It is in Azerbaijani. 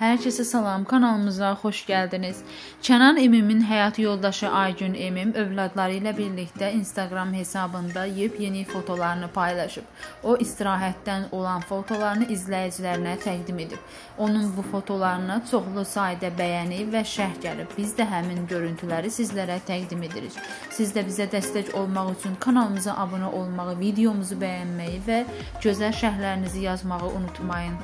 Hər kəsə salam, kanalımıza xoş gəldiniz. Kənan Emimin həyat yoldaşı Aygün Emim övladları ilə birlikdə Instagram hesabında yepyeni fotolarını paylaşıb. O istirahətdən olan fotolarını izləyicilərinə təqdim edib. Onun bu fotolarına çoxlu sayda bəyəni və şərh gəlib. Biz də həmin görüntüləri sizlərə təqdim edirik. Siz də bizə dəstək olmaq üçün kanalımıza abunə olmağı, videomuzu bəyənməyi və gözəl şərhlərinizi yazmağı unutmayın.